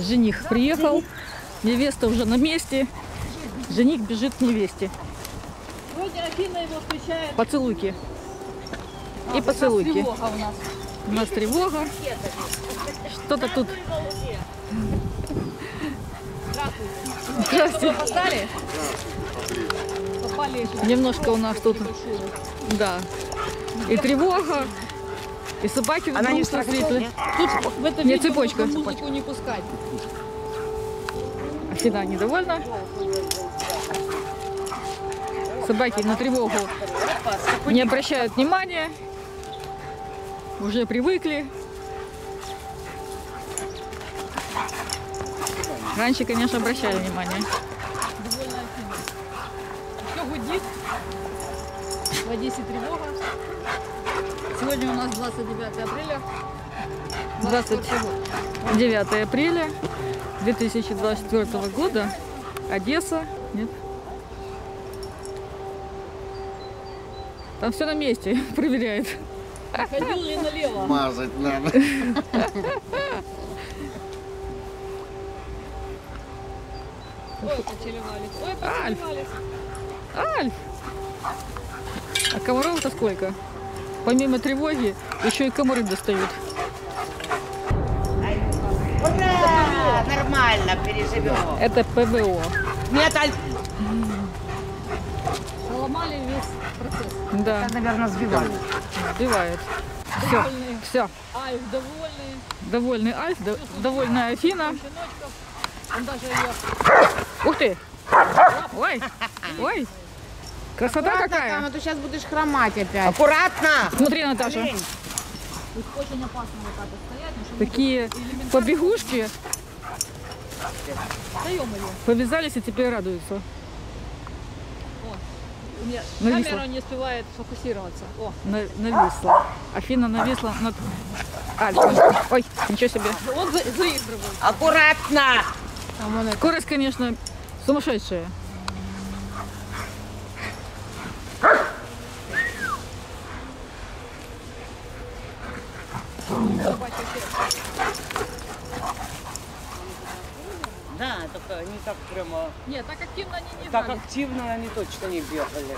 Жених приехал, невеста уже на месте. Жених бежит к невесте. Поцелуйки. И поцелуйки. Тревога у нас. Тревога. Что-то тут. Здравствуйте. Попали? Немножко у нас тут, да, и тревога, и собаки Она не зрители. Тут в это Нет, цепочка, музыку не пускать. Всегда недовольна. Собаки на тревогу не обращают внимания. Уже привыкли. Раньше, конечно, обращали внимание. Довольно Афина. Все гудит. В Одессе тревога. Сегодня у нас 29 апреля. 29 апреля 2024 года. Одесса. Нет? Там все на месте проверяет. Ходил ли налево? Мазать надо. Ой, поцеловались. Ой, Альф. Альф! А комаров-то сколько? Помимо тревоги, еще и комары достают. Ура! Нормально переживем. Это ПВО. Нет, Аль... Сломали весь процесс. Да, наверное, сбивали. сбивает. Все, все. Альф довольный. Довольный Альф, до- довольная Афина. Он даже ее Ух ты! Ой, ой! Красота какая! а то сейчас будешь хромать опять. Аккуратно! Смотри, Наташа, очень опасно вот так вот стоять, такие побегушки даем ее. повязались и теперь радуются. У меня Нависла. камера не успевает фокусироваться. О, На- нависла. Афина нависла над Альфом. Ой, ничего себе. он за, заигрывает. Аккуратно! Скорость, конечно, сумасшедшая. Да, только не так прямо... Нет, так активно они не Так гнали. активно они точно не бегали.